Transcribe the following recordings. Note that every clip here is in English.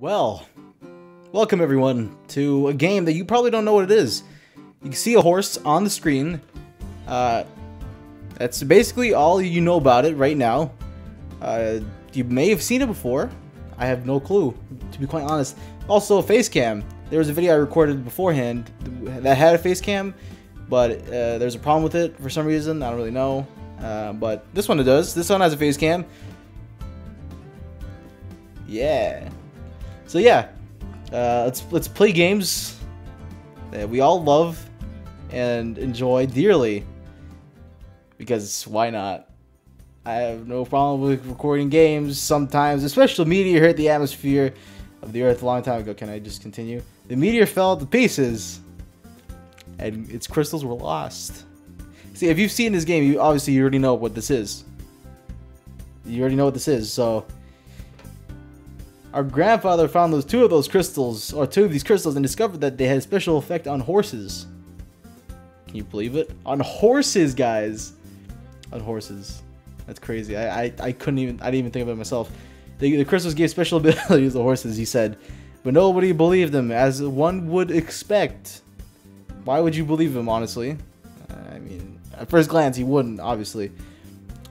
Well, welcome everyone to a game that you probably don't know what it is. You can see a horse on the screen. Uh, that's basically all you know about it right now. Uh, you may have seen it before. I have no clue, to be quite honest. Also, a face cam. There was a video I recorded beforehand that had a face cam, but uh, there's a problem with it for some reason. I don't really know. Uh, but this one it does. This one has a face cam. Yeah. So yeah, uh, let's let's play games that we all love and enjoy dearly. Because why not? I have no problem with recording games sometimes, especially meteor hit the atmosphere of the Earth a long time ago. Can I just continue? The meteor fell to pieces, and its crystals were lost. See, if you've seen this game, you obviously you already know what this is. You already know what this is, so our grandfather found those two of those crystals, or two of these crystals, and discovered that they had a special effect on horses. Can you believe it? On horses, guys. On horses. That's crazy. I, I, I couldn't even, I didn't even think of it myself. The, the crystals gave special abilities to horses, he said. But nobody believed him, as one would expect. Why would you believe him, honestly? I mean, at first glance, he wouldn't, obviously.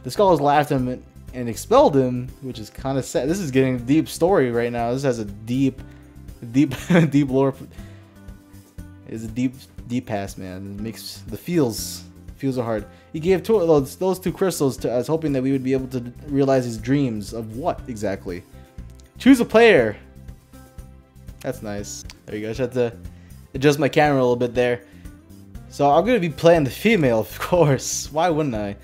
The scholars laughed at him and expelled him, which is kind of sad. This is getting a deep story right now. This has a deep, deep, deep lore. It's a deep, deep past, man. It makes the feels, feels are hard. He gave two those, those two crystals to us, hoping that we would be able to realize his dreams of what exactly. Choose a player. That's nice. There you go. I just had to adjust my camera a little bit there. So I'm gonna be playing the female, of course. Why wouldn't I?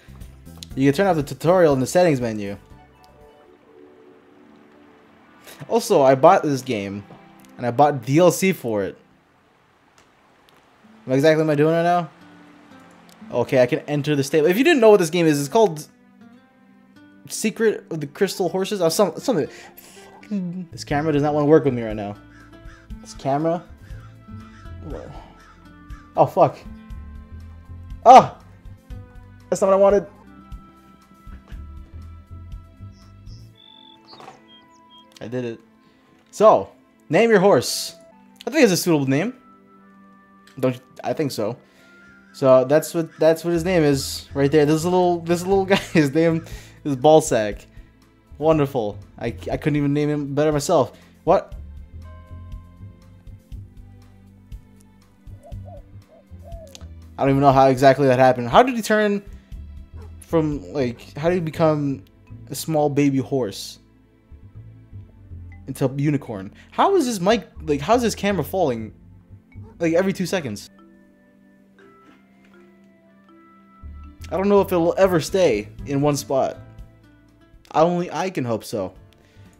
You can turn off the tutorial in the settings menu. Also, I bought this game, and I bought DLC for it. What exactly am I doing right now? Okay, I can enter the stable. If you didn't know what this game is, it's called Secret of the Crystal Horses. Oh, some, something. This camera does not want to work with me right now. This camera. Oh, fuck. Ah! That's not what I wanted. I did it. So, name your horse. I think it's a suitable name. Don't you, I think so. So that's what that's what his name is right there. This little this little guy. His name is Ballsack. Wonderful. I I couldn't even name him better myself. What? I don't even know how exactly that happened. How did he turn from like how did he become a small baby horse? Into unicorn. How is this mic like? How's this camera falling? Like every two seconds. I don't know if it'll ever stay in one spot. Only I can hope so.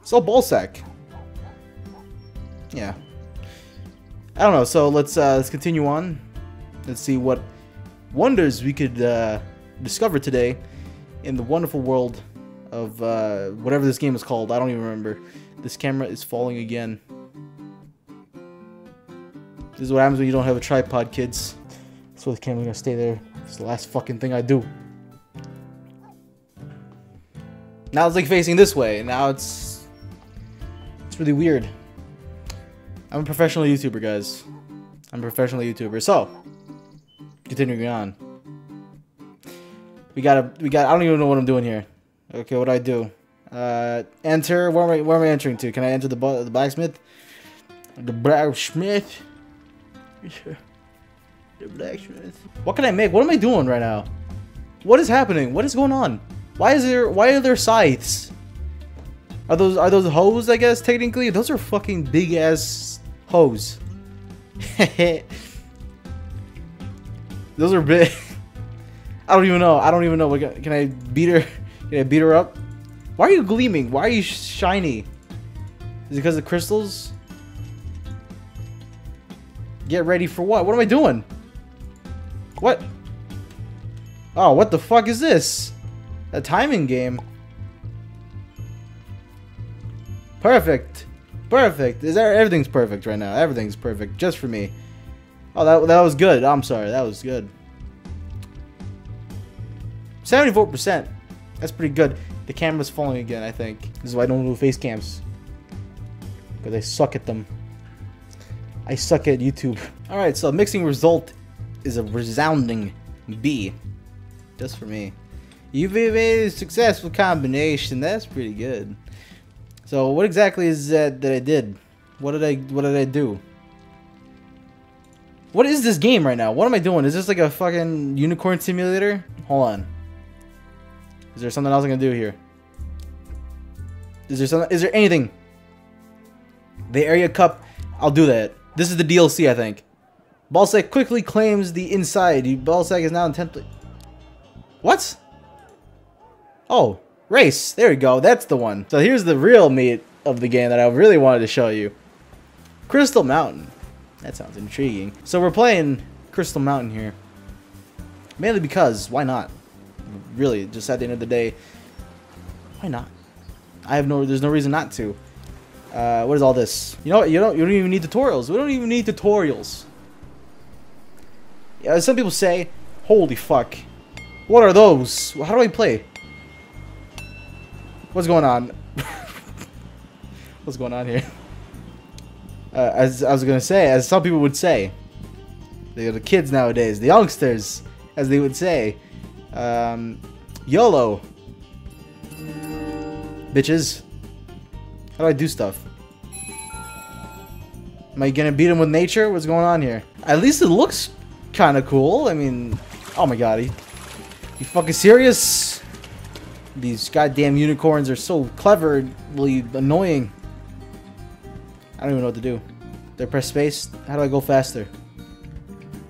So ballsack. Yeah. I don't know. So let's uh, let's continue on. Let's see what wonders we could uh, discover today in the wonderful world of uh, whatever this game is called. I don't even remember. This camera is falling again. This is what happens when you don't have a tripod, kids. So the camera's gonna stay there. It's the last fucking thing I do. Now it's like facing this way. Now it's it's really weird. I'm a professional YouTuber, guys. I'm a professional YouTuber. So, continuing on. We gotta, we got. I don't even know what I'm doing here. Okay, what do I do? Uh, enter. Where am I? Where am I entering to? Can I enter the the blacksmith? The blacksmith. the blacksmith. What can I make? What am I doing right now? What is happening? What is going on? Why is there? Why are there scythes? Are those are those hoes? I guess technically, those are fucking big ass hoes. those are big. I don't even know. I don't even know. Can I beat her? Can I beat her up? Why are you gleaming? Why are you shiny? Is it because of crystals? Get ready for what? What am I doing? What? Oh, what the fuck is this? A timing game. Perfect. Perfect. Is there everything's perfect right now. Everything's perfect just for me. Oh, that that was good. I'm sorry. That was good. 74%. That's pretty good. The camera's falling again, I think. This is why I don't do face cams. Because I suck at them. I suck at YouTube. Alright, so mixing result is a resounding B. Just for me. You've made a successful combination. That's pretty good. So what exactly is that that I did? What did I what did I do? What is this game right now? What am I doing? Is this like a fucking unicorn simulator? Hold on. Is there something else I can do here? Is there something? Is there anything? The area cup. I'll do that. This is the DLC, I think. Balsac quickly claims the inside. Balsac is now intently. What? Oh, race. There we go. That's the one. So here's the real meat of the game that I really wanted to show you. Crystal Mountain. That sounds intriguing. So we're playing Crystal Mountain here. Mainly because, why not? Really, just at the end of the day, why not? I have no, there's no reason not to. Uh, what is all this? You know? You don't, you don't even need tutorials. We don't even need tutorials. Yeah, some people say, holy fuck. What are those? How do I play? What's going on? What's going on here? Uh, as I was gonna say, as some people would say, the kids nowadays, the youngsters, as they would say, um, YOLO, bitches. How do I do stuff? Am I gonna beat him with nature? What's going on here? At least it looks kind of cool. I mean, oh my god, He, you fucking serious? These goddamn unicorns are so cleverly annoying. I don't even know what to do. Do I press space? How do I go faster?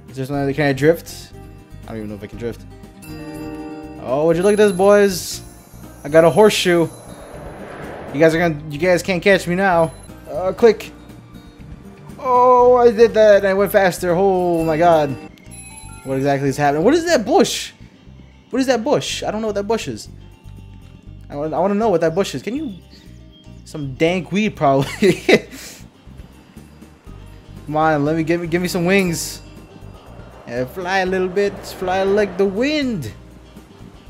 Is there something can I drift? I don't even know if I can drift. Oh, would you look at this, boys? I got a horseshoe. You guys are gonna. You guys can't catch me now. Uh, click. Oh, I did that and I went faster. Oh my god. What exactly is happening? What is that bush? What is that bush? I don't know what that bush is. I want, I want to know what that bush is. Can you... Some dank weed, probably. Come on, let me give me give me some wings. Yeah, fly a little bit, fly like the wind.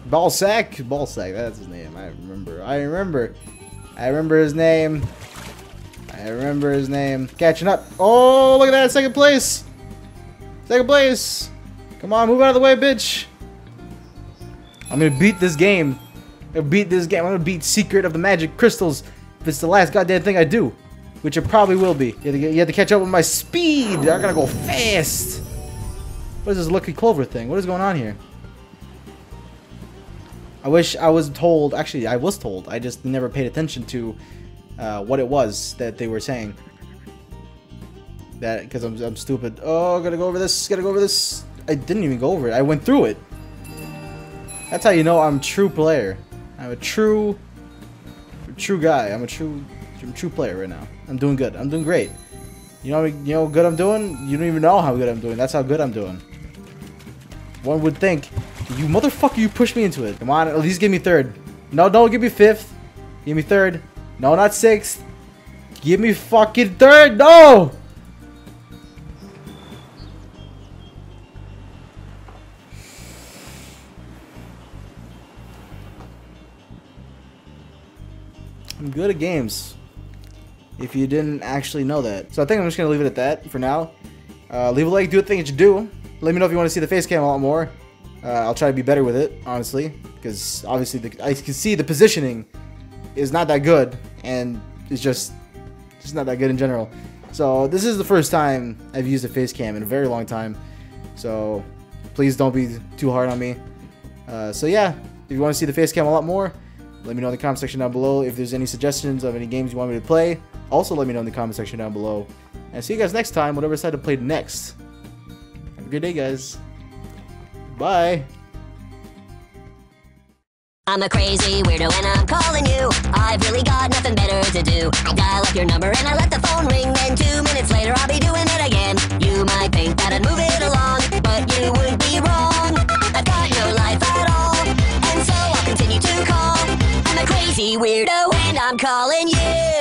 Balsac, Balsac, that's his name. I remember. I remember. I remember his name. I remember his name. Catching up. Oh, look at that, second place. Second place. Come on, move out of the way, bitch. I'm gonna beat this game. I'm gonna beat this game. I'm gonna beat Secret of the Magic Crystals if it's the last goddamn thing I do. Which it probably will be. You have to, you have to catch up with my speed. I gotta go fast. What is this Lucky Clover thing? What is going on here? I wish I was told. Actually, I was told. I just never paid attention to uh, what it was that they were saying. That because I'm, I'm stupid. Oh, gotta go over this. Gotta go over this. I didn't even go over it. I went through it. That's how you know I'm a true player. I'm a true, true guy. I'm a true, I'm a true player right now. I'm doing good. I'm doing great. You know, you know, how good I'm doing. You don't even know how good I'm doing. That's how good I'm doing. One would think, you motherfucker, you pushed me into it. Come on, at least give me third. No, don't give me fifth. Give me third. No, not sixth. Give me fucking third. No. I'm good at games. If you didn't actually know that. So I think I'm just going to leave it at that for now. Uh, leave a like, do the thing that you do. Let me know if you want to see the face cam a lot more. Uh, I'll try to be better with it, honestly. Because obviously the, I can see the positioning is not that good. And it's just, just not that good in general. So this is the first time I've used a face cam in a very long time. So please don't be too hard on me. Uh, so yeah, if you want to see the face cam a lot more, let me know in the comment section down below if there's any suggestions of any games you want me to play. Also, let me know in the comment section down below. And see you guys next time, whatever decide to play next. Have a good day, guys. Bye. I'm a crazy weirdo and I'm calling you. I've really got nothing better to do. I dial up your number and I let the phone ring. Then two minutes later, I'll be doing it again. You might think that I'd move it along, but you would be wrong. I've got no life at all, and so I'll continue to call. I'm a crazy weirdo and I'm calling you.